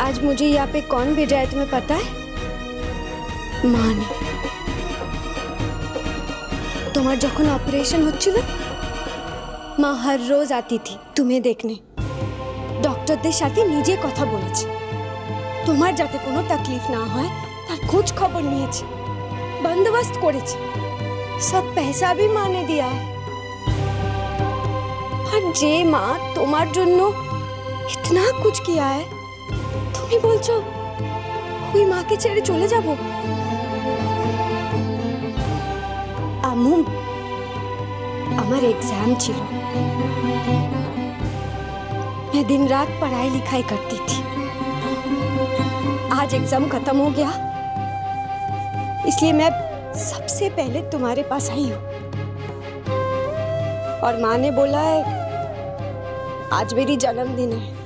आज मुझे यहाँ पे कौन भेजा है तुम्हें पता है মা ने তোমার যখন অপারেশন হচ্ছিল মা হর রোজ আতি থি তুমি দেখনে ডক্টরদের সাথে নিজে কথা বলেছে তোমার যাতে কোনো তাকলিফ না হয় তার খোঁজ খবর নিয়েছে বন্দোবস্ত করেছে সব পয়সা भी মা ने दिया है আর যে মা তোমার জন্য ইতনা কুছ কিয়া है তুমি বলছো ওই মাকে ছেড়ে চলে যাব আম্মু আমার एग्जाम ছিল मैं दिन रात पढ़ाई लिखाई करती थी आज एग्जाम खत्म हो गया इसलिए मैं सबसे पहले तुम्हारे पास आई हूँ और माँ ने बोला है आज मेरी जन्मदिन है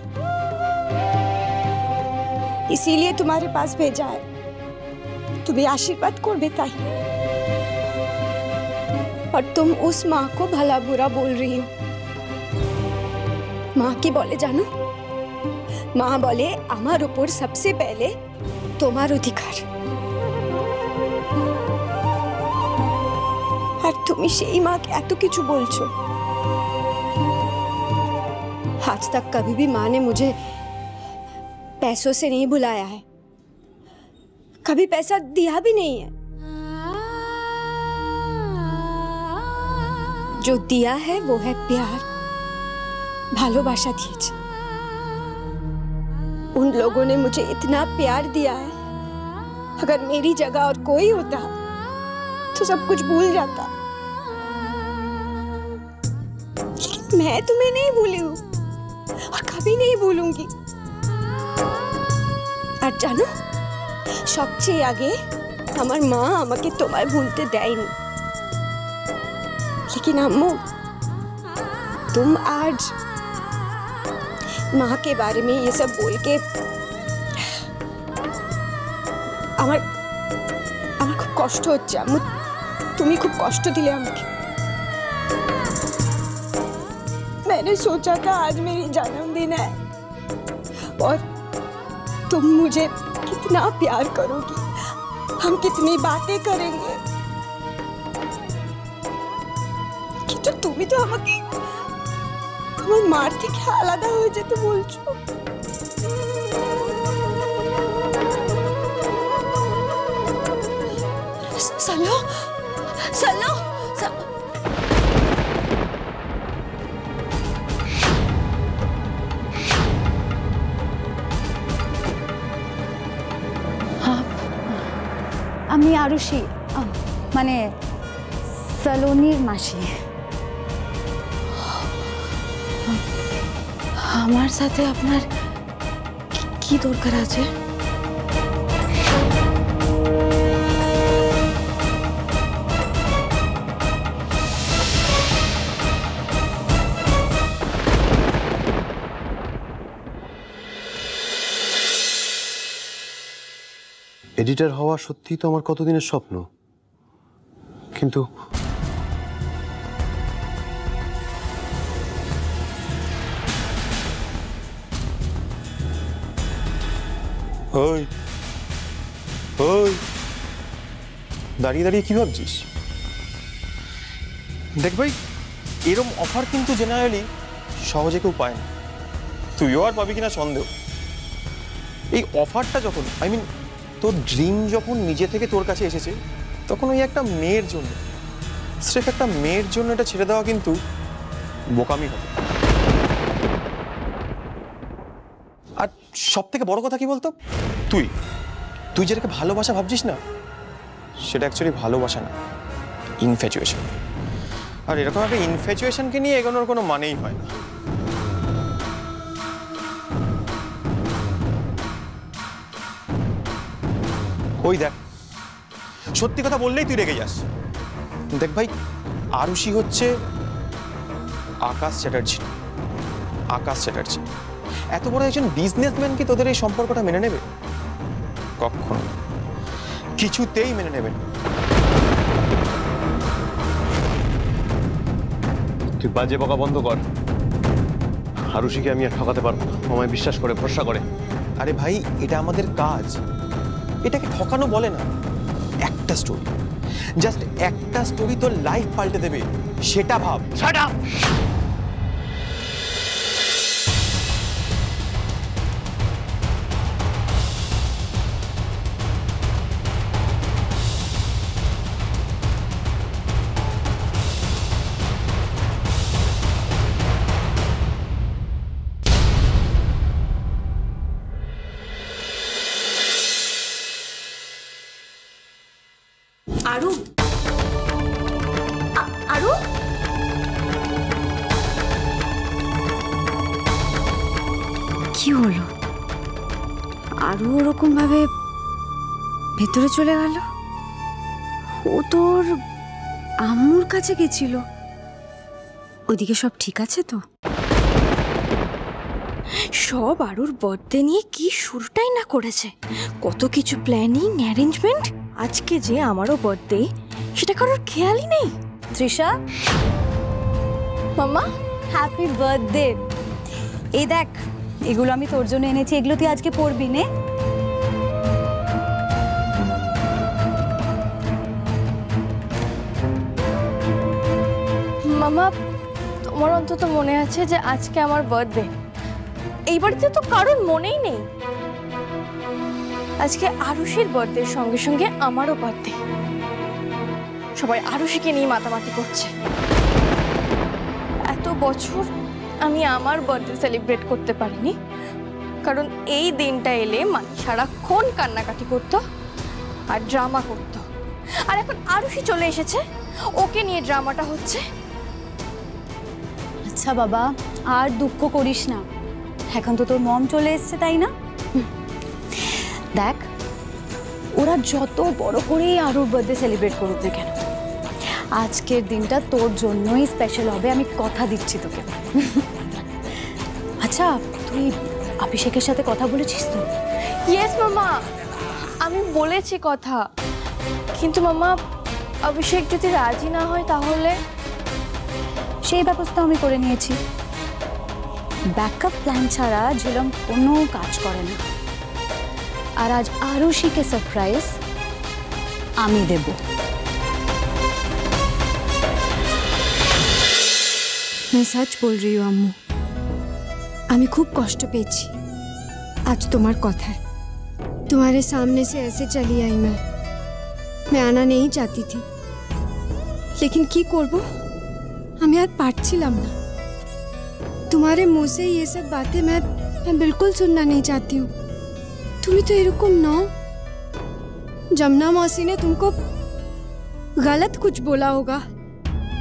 इसीलिए तुम्हारे पास भेजा है तुम्हें आशीर्वाद कर बेताई और तुम उस माँ को भला बुरा बोल रही हो মা কি বলে জানো মা বলে আমার উপর সবসে পেলে তোমার অধিকার আর তুমি সেই মাকে এত কিছু বলছো आज तक कभी भी माँ ने मुझे पैसों से नहीं बुलाया है। कभी पैसा दिया भी नहीं है। जो दिया है, वो है प्यार। भालोबाशा दिए उन लोगों ने मुझे इतना प्यार दिया है। अगर मेरी जगह और कोई होता तो सब कुछ भूल जाता। मैं तुम्हें नहीं भूली हूँ, और कभी नहीं भूलूँगी। আর জানো সবচেয়ে আগে আমার মা আমাকে তোমায় ভুলতে দেয়নি लेकिन अम्मू तुम आज माँ के बारे में ये सब बोल के আমার আমার খুব কষ্ট হচ্ছে আম্মু তুমি খুব কষ্ট দিলে আমাকে मैंने सोचा था आज मेरी जन्मदिन है और तुम मुझे कितना प्यार करोगी हम कितनी बातें करेंगे কিন্তু তুমি তো আমাকে আমার মার থেকে আলাদা হয়ে যেতে বলছো সালো সালো আমি আরুষি আহ, মানে সালোনির মাসি আমার সাথে আপনার কি- কি দরকার আছে এডিটর হওয়া সত্যিই তো আমার কতদিনের স্বপ্ন? কিন্তু ওই ওই। দাঁড়িয়ে দাঁড়িয়ে কি ভাবছিস? দেখ ভাই এরম অফার কিন্তু জেনারেলি সহজে কেউ পায় না। তুইও আর পাবি কিনা সন্দেহ? এই অফারটা যখন আই মিন তোর ড্রিম যখন নিজে থেকে তোর কাছে এসেছে, তখন ওই একটা মেয়ের জন্য, স্রেফ একটা মেয়ের জন্য এটা ছেড়ে দেওয়া কিন্তু বোকামি হবে। আর সব থেকে বড় কথা কি বলতো? তুই তুই যেটাকে ভালোবাসা ভাবছিস না, সেটা অ্যাকচুয়ালি ভালোবাসা না ইনফ্যাচুয়েশন আর এরকম একটা ইনফ্যাচুয়েশনকে নিয়ে এগোনোর কোনো মানেই হয় না। ওই দেখ। সত্যি কথা বললেই তুই রেগে যাস। দেখ ভাই আরুষি হচ্ছে আকাশ চ্যাটার্জি। আকাশ চ্যাটার্জি। এত বড় একজন বিজনেসম্যান কি তোদের এই সম্পর্কটা মেনে নেবে? কখনো। কিছুতেই মেনে নেবে তুই বাজে বকা বন্ধ কর। হারুষিকে আমি আর ঠকাতে পারব আমায় বিশ্বাস করে ভরসা করে। আরে ভাই এটা আমাদের কাজ। এটাকে ঠকানো বলে না। একটা স্টোরি জাস্ট একটা স্টোরি তোর লাইফ পাল্টে দেবে, সেটা ভাব। আরু আরু? কি হলো? আরু ওরকম ভাবে ভেতরে চলে গেল? ও তোর আম্মুর কাছে গেছিল। ওদিকে সব ঠিক আছে তো? সব আরুর বার্থডে নিয়ে কি শুরুটাই না করেছে। কত কিছু প্ল্যানিং অ্যারেঞ্জমেন্ট আজকে যে আমারও বার্থডে সেটা কারোর খেয়ালই নেই। তৃষা? মামা হ্যাপি বার্থডে এই দেখ এগুলো আমি তোর জন্য এনেছি এগুলো তুই আজকে পড়বি নে। মামা তোমার অন্তত মনে আছে যে আজকে আমার বার্থডে এই বাড়িতে তো কারোর মনেই নেই। আজকে আরুষির বার্থডের সঙ্গে সঙ্গে আমারও বার্থডে সবাই আরুষিকে নিয়ে মাতামাতি করছে। এত বছর আমি আমার বার্থডে সেলিব্রেট করতে পারিনি, কারণ এই দিনটা এলে মানে সারাক্ষণ কান্নাকাটি করতো আর ড্রামা করতো। আর এখন আরুষি চলে এসেছে, ওকে নিয়ে ড্রামাটা হচ্ছে। আচ্ছা বাবা, আর দুঃখ করিস না। এখন তো তোর মম চলে এসছে, তাই না? ওরা যত বড় করেই আরও বার্থডে সেলিব্রেট করুক না কেন আজকের দিনটা তোর জন্যই স্পেশাল হবে আমি কথা দিচ্ছি তোকে। আচ্ছা তুই অভিষেকের সাথে কথা বলেছিস তো? ইয়েস মামা। আমি বলেছি কথা। কিন্তু মামা অভিষেক যদি রাজি না হয় তাহলে? সেই ব্যবস্থা আমি করে নিয়েছি। ব্যাকআপ প্ল্যান ছাড়া ঝিলম কোনো কাজ করে না। আর আজ আরুষিকে সারপ্রাইজ আমি দেব मैं सच बोल रही हूँ আম্মু আমি খুব কষ্ট পেয়েছি আজ তোমার কথায় तुम्हारे सामने से ऐसे चली आई मैं मैं आना नहीं चाहती थी लेकिन কি করব আমি আর পারছিলাম না तुम्हारे मुंह से ये सब बातें मैं मैं बिल्कुल सुनना नहीं चाहती हूँ তুমি তো এরকম নও যমুনা मौसी ने तुमको गलत कुछ बोला होगा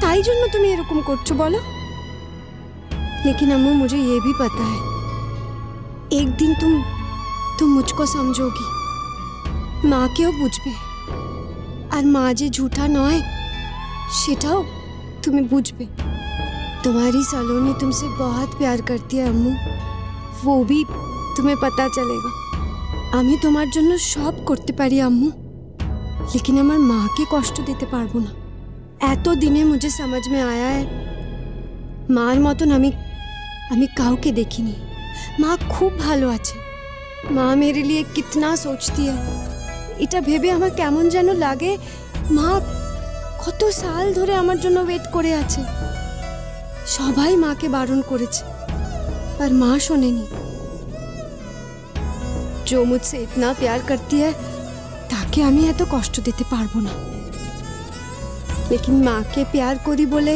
তাই জন্য তুমি এরকম করছো বলো लेकिन अम्मू मुझे ये भी पता है एक दिन तुम तुम मुझको समझोगी মাকেও বুঝবে আর মা যে ঝুঠা নয় সেটাও তুমি বুঝবে तुम्हारी सलोनी तुमसे बहुत प्यार करती है अम्मू वो भी तुम्हें पता चलेगा আমি তোমার জন্য সব করতে পারি আম্মু लेकिन আমার মাকে কষ্ট দিতে পারবো না এত দিনে মুঝে समझ में आया है মার মতন আমি আমি কাউকে দেখিনি মা খুব ভালো আছে মা মেরে লিয়ে কিতনা সোচতি है এটা ভেবে আমার কেমন যেন লাগে মা কত সাল ধরে আমার জন্য ওয়েট করে আছে সবাই মাকে বারণ করেছে আর মা শোনেনি जो मुझसे इतना प्यार करती है তাকে আমি এত কষ্ট দিতে পারবো না লেকিন মাকে প্যার করি বলে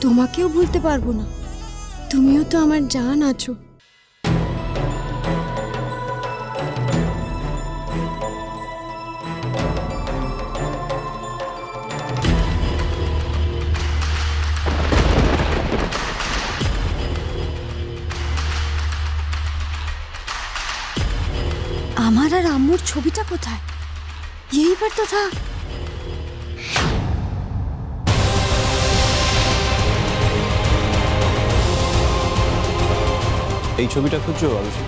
তোমাকেও ভুলতে পারবো না তুমিও তো আমার জান আছো আমার আর ছবিটা কোথায়? এইবার তো থাক। এই ছবিটা খুঁজছো অভিষেক?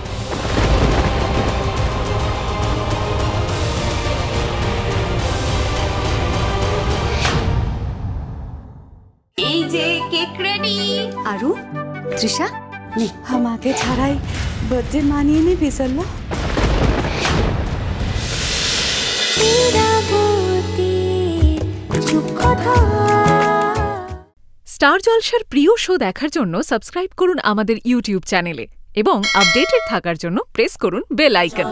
এই যে আরু তৃষা আমাকে ছাড়াই বার্থডে মানিয়ে নিবি চলল স্টার জলসার প্রিয় শো দেখার জন্য সাবস্ক্রাইব করুন আমাদের ইউটিউব চ্যানেলে এবং আপডেটেড থাকার জন্য প্রেস করুন বেল আইকন।